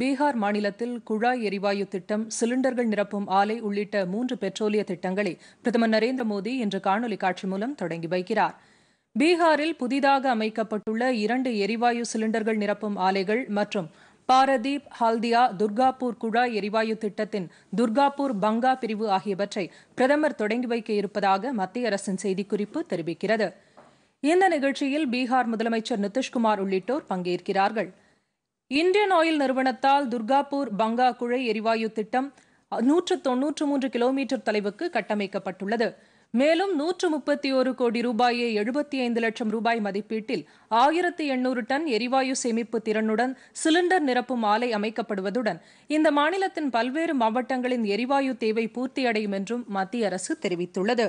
பீகார் மாநிலத்தில் குழாய் எரிவாயு திட்டம் சிலிண்டர்கள் நிரப்பும் ஆலை உள்ளிட்ட மூன்று பெட்ரோலிய திட்டங்களை பிரதமர் நரேந்திர மோடி இன்று காணொலி காட்சி மூலம் தொடங்கி வைக்கிறார். பீகாரில் புதிதாக அமைக்கப்பட்டுள்ள இரண்டு எரிவாயு சிலிண்டர்கள் நிரப்பும் ஆலைகள் மற்றும் பாரதீப் ஹால்தியா துர்காபூர் குழாய் எரிவாயு திட்டத்தின் துர்காபூர் பங்கா பிரிவு ஆகியவற்றை பிரதமர் தொடங்கி வைக்க இருப்பதாக மத்திய அரசின் செய்திக்குறிப்பு தெரிவிக்கிறது. இந்த நிகழ்ச்சியில் பீகார் முதலமைச்சர் நிதிஷ்குமார் உள்ளிட்டோர் பங்கேற்கிறார்கள். இந்தியன் ஆயில் நிறுவனத்தால் துர்காபூர் பங்கா குழை எரிவாயு திட்டம் நூற்று தொன்னூற்று மூன்று கிலோமீட்டர் தொலைவுக்கு கட்டமைக்கப்பட்டுள்ளது. மேலும் நூற்று முப்பத்தி ஒரு கோடி ரூபாயை எழுபத்தி ஐந்து லட்சம் ரூபாய் மதிப்பீட்டில் ஆயிரத்தி எண்ணூறு டன் எரிவாயு சேமிப்பு திறனுடன் சிலிண்டர் நிரப்பும் ஆலை அமைக்கப்படுவதுடன் இந்த மாநிலத்தின் பல்வேறு மாவட்டங்களின் எரிவாயு தேவை பூர்த்தியடையும் என்றும் மத்திய அரசு தெரிவித்துள்ளது.